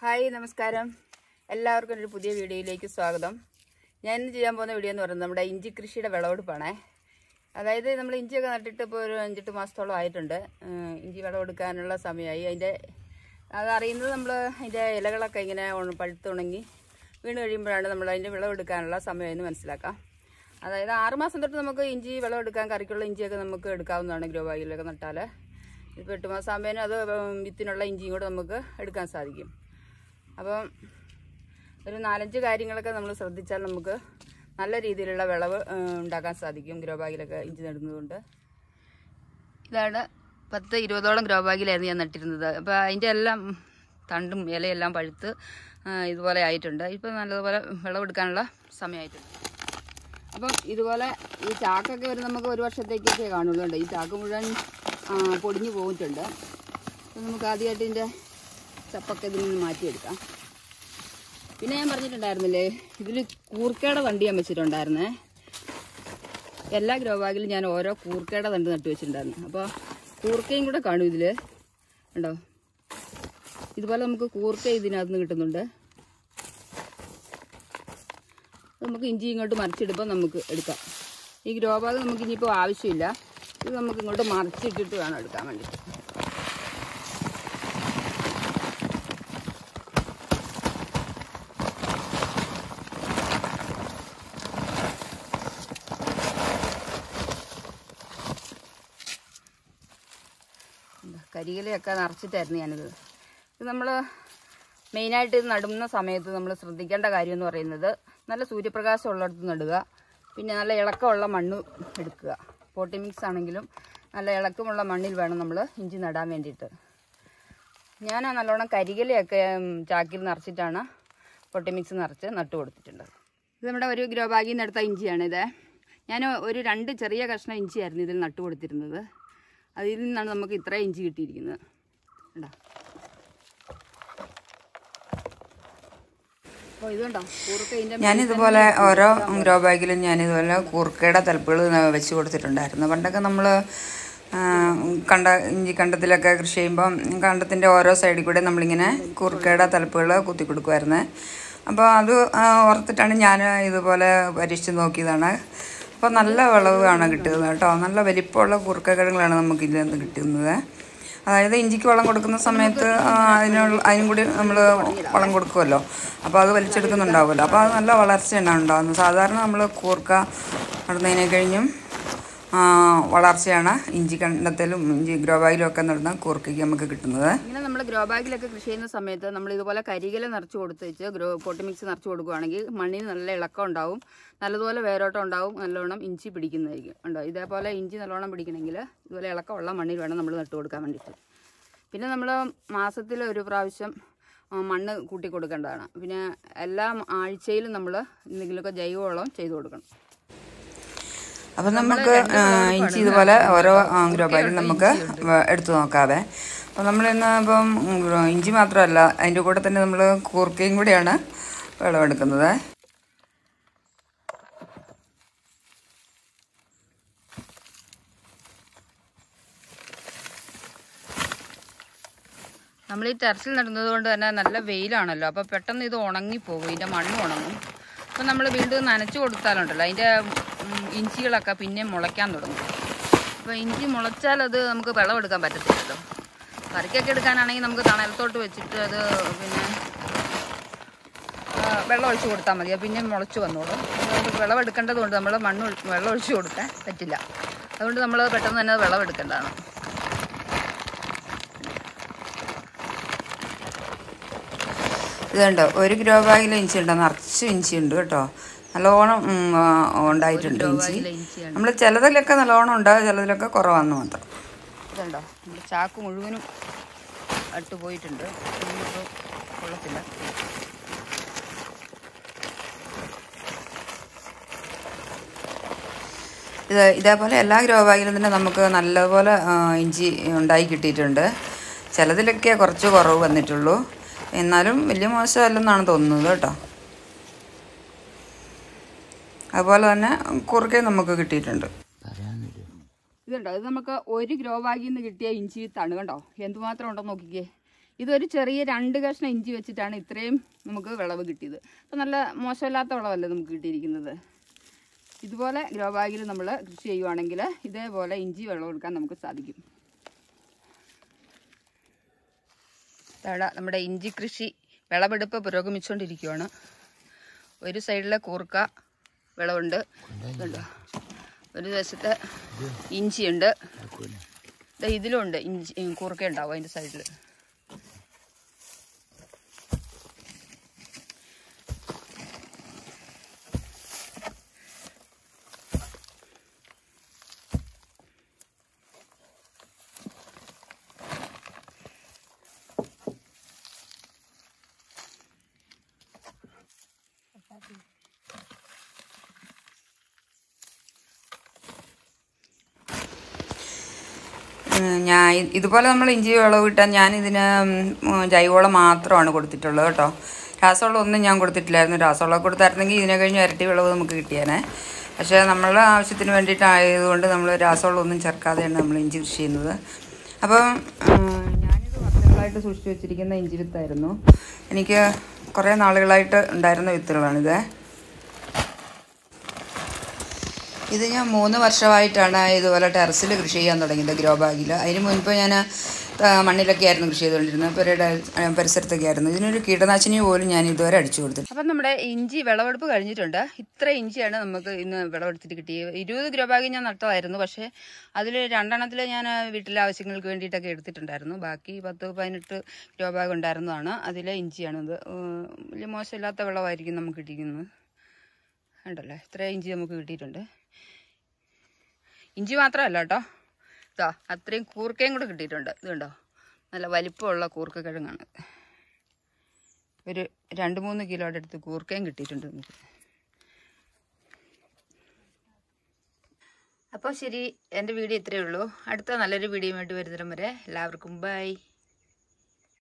Hi നമസ്കാരം. എല്ലാവർക്കും ഒരു പുതിയ വീഡിയോയിലേക്ക് സ്വാഗതം. ഞാൻ ഇന്ന് ചെയ്യാൻ പോകുന്ന വീഡിയോ എന്ന് പറയുന്നത് നമ്മുടെ ഇഞ്ചി കൃഷിയുടെ വിളവെടുപ്പാണേ. അതായത് നമ്മൾ ഇഞ്ചിയൊക്കെ നട്ടിട്ട് ഇപ്പോൾ ഒരു അഞ്ചെട്ട് മാസത്തോളം ആയിട്ടുണ്ട്. ഇഞ്ചി വിളവെടുക്കാനുള്ള സമയമായി. അതിന്റെ അതറിയുന്നത് നമ്മൾ അതിന്റെ ഇലകളൊക്കെ ഇങ്ങനെ പഴുത്തുണങ്ങി വീണ് കഴിയുമ്പോഴാണ് നമ്മൾ അതിന്റെ വിളവെടുക്കാനുള്ള സമയമെന്ന് മനസ്സിലാക്കാം. അതായത് ആറുമാസം തൊട്ട് നമുക്ക് ഇഞ്ചി വെള്ളം എടുക്കാൻ കറിക്കുള്ള ഇഞ്ചിയൊക്കെ നമുക്ക് എടുക്കാവുന്നതാണ് ഗ്രോ ബാഗിലൊക്കെ നട്ടാൽ ഇപ്പോൾ എട്ട് മാസം ആകുമ്പോൾ അത് വിത്തിനുള്ള ഇഞ്ചിയും കൂടെ നമുക്ക് എടുക്കാൻ സാധിക്കും. അപ്പം ഒരു നാലഞ്ച് കാര്യങ്ങളൊക്കെ നമ്മൾ ശ്രദ്ധിച്ചാൽ നമുക്ക് നല്ല രീതിയിലുള്ള വിളവ് ഉണ്ടാക്കാൻ സാധിക്കും ഗ്രോ ബാഗിലൊക്കെ ഇഞ്ചി നടുന്നതുകൊണ്ട്. ഇതാണ് പത്ത് ഇരുപതോളം ഗ്രോ ബാഗിലായിരുന്നു ഞാൻ നട്ടിരുന്നത്. അപ്പോൾ അതിന്റെ എല്ലാം തണ്ടും ഇലയെല്ലാം പഴുത്ത് ഇതുപോലെ ആയിട്ടുണ്ട്. ഇപ്പം നല്ലതുപോലെ വിളവെടുക്കാനുള്ള സമയമായിട്ടുണ്ട്. അപ്പം ഇതുപോലെ ഈ ചാക്കൊക്കെ ഒരു നമുക്ക് ഒരു വർഷത്തേക്കൊക്കെ കാണുള്ളൂ ഈ ചാക്ക് മുഴുവൻ പൊടിഞ്ഞു പോയിട്ടുണ്ട്. അപ്പം നമുക്ക് ആദ്യമായിട്ട് ഇതിന്റെ ചപ്പൊക്കെ ഇതിൽ നിന്ന് മാറ്റിയെടുക്കാം. പിന്നെ ഞാൻ പറഞ്ഞിട്ടുണ്ടായിരുന്നില്ലേ ഇതിൽ കൂർക്കയുടെ തണ്ട് ഞാൻ വെച്ചിട്ടുണ്ടായിരുന്നേ. എല്ലാ ഗ്രോ ബാഗിലും ഞാൻ ഓരോ കൂർക്കയുടെ തണ്ട് നട്ടു വെച്ചിട്ടുണ്ടായിരുന്നു. അപ്പോൾ കൂർക്കയും കൂടെ കാണും ഇതിൽ ഉണ്ടോ ഇതുപോലെ നമുക്ക് കൂർക്ക ഇതിനകത്ത് നിന്ന് കിട്ടുന്നുണ്ട്. നമുക്ക് ഇഞ്ചി ഇങ്ങോട്ട് മറിച്ചിടുമ്പോൾ നമുക്ക് എടുക്കാം. ഈ ഗ്രോ ബാഗ് നമുക്ക് ഇനിയിപ്പോൾ ആവശ്യമില്ല. ഇത് നമുക്ക് ഇങ്ങോട്ട് മറിച്ചിട്ടിട്ട് വേണം എടുക്കാൻ വേണ്ടിയിട്ട് കരിയിലയൊക്കെ നിറച്ചിട്ടായിരുന്നു ഞാനിത്. ഇത് നമ്മൾ മെയിനായിട്ട് നടുന്ന സമയത്ത് നമ്മൾ ശ്രദ്ധിക്കേണ്ട കാര്യം എന്ന് പറയുന്നത് നല്ല സൂര്യപ്രകാശം ഉള്ളിടത്ത് നടുക പിന്നെ നല്ല ഇളക്കമുള്ള മണ്ണ് എടുക്കുക. പോട്ടി മിക്സ് ആണെങ്കിലും നല്ല ഇളക്കമുള്ള മണ്ണിൽ വേണം നമ്മൾ ഇഞ്ചി നടാൻ വേണ്ടിയിട്ട്. ഞാൻ നല്ലോണം കരികിലയൊക്കെ ചാക്കിൽ നിറച്ചിട്ടാണ് പൊട്ടി മിക്സ് നിറച്ച് നട്ടു കൊടുത്തിട്ടുണ്ട്. ഇത് നമ്മുടെ ഒരു ഗ്രോ ബാഗിൽ നിന്ന് എടുത്ത ഇഞ്ചിയാണ് ഇത്. ഞാൻ ഒരു രണ്ട് ചെറിയ കഷ്ണം ഇഞ്ചിയായിരുന്നു ഇതിൽ നട്ടു കൊടുത്തിരുന്നത്. അതിൽ നിന്നാണ് നമുക്ക് ഇത്രയും ഇഞ്ചി കിട്ടിയിരിക്കുന്നത്. കണ്ടോ അപ്പോൾ ഇതുണ്ടോ കൂർക്ക ഇതിന്റെ ഞാനിതുപോലെ ഓരോ ഗ്രോ ബാഗിലും ഞാനിതുപോലെ കൂർക്കയുടെ തലപ്പുകൾ വെച്ച് കൊടുത്തിട്ടുണ്ടായിരുന്നു. പണ്ടൊക്കെ നമ്മൾ കണ്ട ഇഞ്ചി കണ്ടത്തിലൊക്കെ കൃഷി ചെയ്യുമ്പം കണ്ടത്തിന്റെ ഓരോ സൈഡിൽ കൂടെ നമ്മളിങ്ങനെ കുറുക്കയുടെ തലപ്പുകൾ കുത്തി കൊടുക്കുമായിരുന്നു അപ്പോൾ അത് ഓർത്തിട്ടാണ് ഞാൻ ഇതുപോലെ പരീക്ഷിച്ച് നോക്കിയതാണ്. അപ്പോൾ നല്ല വിളവാണ് കിട്ടുന്നത് കേട്ടോ. നല്ല വലിപ്പമുള്ള കൂർക്കക്കിഴങ്ങളാണ് നമുക്ക് ഇതിൽ നിന്ന് കിട്ടുന്നത്. അതായത് ഇഞ്ചിക്ക് വളം കൊടുക്കുന്ന സമയത്ത് അതിനുള്ള അതിനും കൂടി നമ്മൾ വളം കൊടുക്കുമല്ലോ അപ്പോൾ അത് വലിച്ചെടുക്കുന്നുണ്ടാവുമല്ലോ. അപ്പോൾ അത് നല്ല വളർച്ചയാണ് ഉണ്ടാകുന്നത് സാധാരണ നമ്മൾ കൂർക്ക നടുന്നതിനെ കഴിഞ്ഞും വളർച്ചയാണ് ഇഞ്ചി കണ്ടത്തിലും ഇഞ്ചി ഗ്രോ ബാഗിലും ഒക്കെ നടുന്ന കൂർക്കയ്ക്ക് നമുക്ക് കിട്ടുന്നത്. ഇങ്ങനെ നമ്മൾ ഗ്രോ ബാഗിലൊക്കെ കൃഷി ചെയ്യുന്ന സമയത്ത് നമ്മൾ ഇതുപോലെ കരികില നിറച്ച് കൊടുത്ത് വെച്ച് ഗ്രോ പൊട്ടി മിക്സ് നിറച്ച് കൊടുക്കുകയാണെങ്കിൽ മണ്ണിന് നല്ല ഇളക്കം ഉണ്ടാവും നല്ലതുപോലെ വേരോട്ടം ഉണ്ടാവും നല്ലോണം ഇഞ്ചി പിടിക്കുന്നതായിരിക്കും. ഉണ്ടോ ഇതേപോലെ ഇഞ്ചി നല്ലോണം പിടിക്കണമെങ്കിൽ ഇതുപോലെ ഇളക്കമുള്ള മണ്ണിൽ വേണം നമ്മൾ നട്ടു കൊടുക്കാൻ വേണ്ടിയിട്ട്. പിന്നെ നമ്മൾ മാസത്തിൽ ഒരു പ്രാവശ്യം മണ്ണ് കൂട്ടി കൊടുക്കേണ്ടതാണ്. പിന്നെ എല്ലാ ആഴ്ചയിലും നമ്മൾ എന്തെങ്കിലുമൊക്കെ ജൈവവളം ചെയ്തു കൊടുക്കണം. അപ്പം നമുക്ക് ഇഞ്ചി ഇതുപോലെ ഓരോ ഗ്രോ ബാഗിൽ നമുക്ക് എടുത്തു നോക്കാവേ. അപ്പം നമ്മളിന്ന് ഇപ്പം ഇഞ്ചി മാത്രമല്ല അതിന്റെ കൂടെ തന്നെ നമ്മൾ കൂർക്കയും കൂടിയാണ് വിളവെടുക്കുന്നത്. നമ്മൾ ഈ ടെറസിൽ നടുന്നത് കൊണ്ട് തന്നെ നല്ല വെയിലാണല്ലോ. അപ്പോൾ പെട്ടെന്ന് ഇത് ഉണങ്ങിപ്പോകും. ഇതിന്റെ മണ്ണ് ഉണങ്ങും. അപ്പം നമ്മൾ വീണ്ടും നനച്ചു കൊടുത്താലുണ്ടല്ലോ. അതിന്റെ ഇഞ്ചികളൊക്കെ പിന്നെ മുളയ്ക്കാൻ തുടങ്ങും. അപ്പോൾ ഇഞ്ചി മുളച്ചാൽ അത് നമുക്ക് വിളവെടുക്കാൻ പറ്റത്തില്ലല്ലോ. കറിക്കൊക്കെ എടുക്കാനാണെങ്കിൽ നമുക്ക് തണലത്തോട്ട് വെച്ചിട്ട് അത് പിന്നെ വെള്ളം ഒഴിച്ച് കൊടുത്താൽ മതി. പിന്നെ മുളച്ച് വന്നോളും. അതുകൊണ്ട് വിളവെടുക്കേണ്ടതുകൊണ്ട് നമ്മൾ മണ്ണ് വെള്ളം ഒഴിച്ച് കൊടുക്കാൻ പറ്റില്ല. അതുകൊണ്ട് നമ്മൾ പെട്ടെന്ന് തന്നെ വിളവെടുക്കേണ്ടതാണ് ഇതുണ്ട്? ഒരു ഗ്രോ ബാഗിൽ ഇഞ്ചി ഉണ്ട് നിറച്ച് ഇഞ്ചി ഉണ്ട് കേട്ടോ. നല്ലോണം ഉണ്ടായിട്ടുണ്ട് ഇഞ്ചി. നമ്മൾ ചിലതിലൊക്കെ നല്ലോണം ഉണ്ടാകും ചിലതിലൊക്കെ കുറവാന്ന് മാത്രം. ഇതുണ്ടോ? നമ്മുടെ ചാക്ക് മുഴുവനും അട്ട് പോയിട്ടുണ്ട്. ഇനിയിപ്പോൾ കൊള്ളത്തില്ല. ഇത് ഇതേപോലെ എല്ലാ ഗ്രോ ബാഗിലും തന്നെ നമുക്ക് നല്ലപോലെ ഇഞ്ചി ഉണ്ടായി കിട്ടിയിട്ടുണ്ട്. ചിലതിലൊക്കെ കുറച്ച് കുറവ് വന്നിട്ടുള്ളൂ. എന്നാലും വലിയ മോശമല്ലെന്നാണ് തോന്നുന്നത് കേട്ടോ. അതുപോലെ തന്നെ കുറുക്കെ നമുക്ക് കിട്ടിയിട്ടുണ്ട്. ഇതുണ്ടോ? ഇത് നമുക്ക് ഒരു ഗ്രോ ബാഗിൽ നിന്ന് കിട്ടിയ ഇഞ്ചി വിത്താണ് കണ്ടോ? എന്തുമാത്രം ഉണ്ടോ നോക്കിക്കേ. ഇതൊരു ചെറിയ രണ്ട് കഷ്ണം ഇഞ്ചി വെച്ചിട്ടാണ് ഇത്രയും നമുക്ക് വിളവ് കിട്ടിയത്. അപ്പം നല്ല മോശമില്ലാത്ത വിളവല്ലേ നമുക്ക് കിട്ടിയിരിക്കുന്നത്. ഇതുപോലെ ഗ്രോ ബാഗിൽ നമ്മൾ കൃഷി ചെയ്യുവാണെങ്കിൽ ഇതേപോലെ ഇഞ്ചി വിളവെടുക്കാൻ നമുക്ക് സാധിക്കും. താഴെ നമ്മുടെ ഇഞ്ചി കൃഷി വിളവെടുപ്പ് പുരോഗമിച്ചുകൊണ്ടിരിക്കുകയാണ്. ഒരു സൈഡിലെ കൂർക്ക വിളവുണ്ട്. ഇതുണ്ടോ? ഒരു വശത്ത് ഇഞ്ചിയുണ്ട്. ഇതിലും ഉണ്ട്. ഇഞ്ചി കൂർക്ക ഉണ്ടാവും അതിന്റെ സൈഡിൽ ഞാൻ ഇതുപോലെ നമ്മൾ ഇഞ്ചി വിളവ് കിട്ടാൻ ഞാൻ ഇതിന് ജൈവവളം മാത്രമാണ് കൊടുത്തിട്ടുള്ളത് കേട്ടോ. രാസവളം ഒന്നും ഞാൻ കൊടുത്തിട്ടില്ലായിരുന്നു. രാസവളം കൊടുത്തായിരുന്നെങ്കിൽ ഇതിനെ കഴിഞ്ഞ് ഇരട്ടി വിളവ് നമുക്ക് കിട്ടിയേനെ. പക്ഷേ നമ്മളുടെ ആവശ്യത്തിന് വേണ്ടിയിട്ടായതുകൊണ്ട് നമ്മൾ രാസവളം ഒന്നും ചേർക്കാതെയാണ് നമ്മൾ ഇഞ്ചി കൃഷി ചെയ്യുന്നത്. അപ്പം ഞാനിത് വർഷങ്ങളായിട്ട് സൂക്ഷിച്ചു വെച്ചിരിക്കുന്ന ഇഞ്ചി വിത്തായിരുന്നു. എനിക്ക് കുറേ നാളുകളായിട്ട് ഉണ്ടായിരുന്ന വിത്തുകളാണിത്. ഇത് ഞാൻ മൂന്ന് വർഷമായിട്ടാണ് ഇതുപോലെ ടെറസിൽ കൃഷി ചെയ്യാൻ തുടങ്ങിയത് ഗ്രോ ബാഗിൽ അതിന് മുൻപ് ഞാൻ മണ്ണിലൊക്കെ ആയിരുന്നു കൃഷി ചെയ്തുകൊണ്ടിരുന്നത്. പുരയുടെ പരിസരത്തൊക്കെ ആയിരുന്നു. ഇതിനൊരു കീടനാശിനി പോലും ഞാൻ ഇതുവരെ അടിച്ചു കൊടുത്തിട്ടില്ല. അപ്പം നമ്മുടെ ഇഞ്ചി വിളവെടുപ്പ് കഴിഞ്ഞിട്ടുണ്ട്. ഇത്ര ഇഞ്ചിയാണ് നമുക്ക് ഇന്ന് വിളവെടുത്തിട്ട് കിട്ടിയത്. ഇരുപത് ഗ്രോ ബാഗ് ഞാൻ നട്ടതായിരുന്നു. പക്ഷേ അതിൽ രണ്ടെണ്ണത്തിൽ ഞാൻ വീട്ടിലെ ആവശ്യങ്ങൾക്ക് വേണ്ടിയിട്ടൊക്കെ എടുത്തിട്ടുണ്ടായിരുന്നു. ബാക്കി പത്ത് പതിനെട്ട് ഗ്രോ ബാഗ് ഉണ്ടായിരുന്നതാണ്. അതിലെ ഇഞ്ചിയാണിത് വലിയ മോശമില്ലാത്ത വിളവായിരിക്കും നമുക്ക് കിട്ടിയിരിക്കുന്നത്. ഉണ്ടല്ലോ ഇത്ര ഇഞ്ചി നമുക്ക് കിട്ടിയിട്ടുണ്ട്. ഇഞ്ചി മാത്രമല്ല കേട്ടോ. ഇതാ അത്രയും കൂർക്കയും കൂടെ കിട്ടിയിട്ടുണ്ട്. ഇതുണ്ടോ നല്ല വലിപ്പമുള്ള കൂർക്ക കിഴങ്ങാണ് ഒരു രണ്ട് മൂന്ന് കിലോയുടെ അടുത്ത് കൂർക്കയും കിട്ടിയിട്ടുണ്ട് നമുക്ക്. അപ്പോൾ ശരി എന്റെ വീഡിയോ ഇത്രയേ ഉള്ളൂ. അടുത്ത നല്ലൊരു വീഡിയോ ആയിട്ട് വരുന്നതിനും വരെ എല്ലാവർക്കും ബൈ.